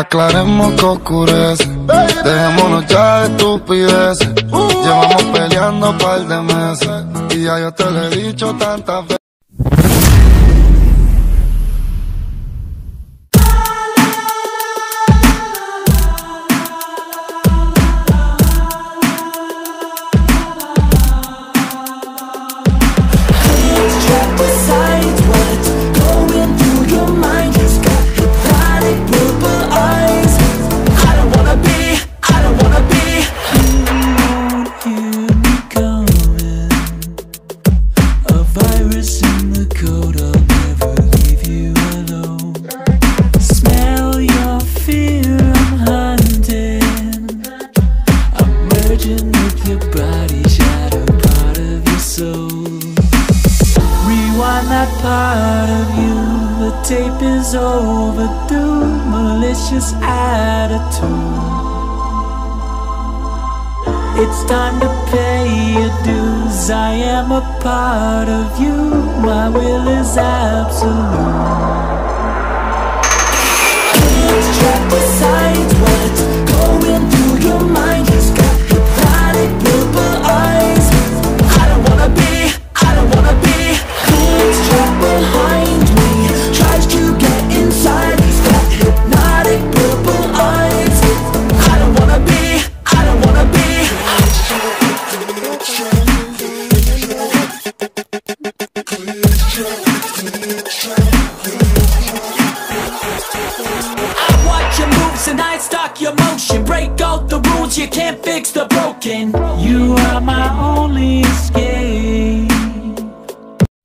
aclaremos que oscurece. Dejémonos ya de estupideces. Llevamos peleando un par de meses. Y ya yo te lo he dicho tantas veces. In the I'll never leave you alone. Smell your fear, I'm hunting. I'm merging with your body, shadow part of your soul. Rewind that part of you. The tape is overdue. Malicious attitude. It's time to pay your dues. I am a part of you. My will is absolute. Your motion, break all the rules You can't fix the broken. You are my only escape.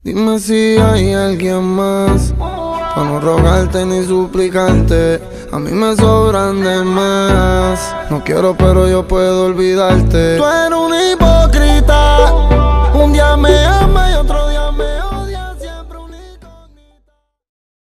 Dime si hay alguien más para no rogarte ni suplicarte, a mí me sobran de más. No quiero, pero yo puedo olvidarte. Tú eres un hipócrita, un día me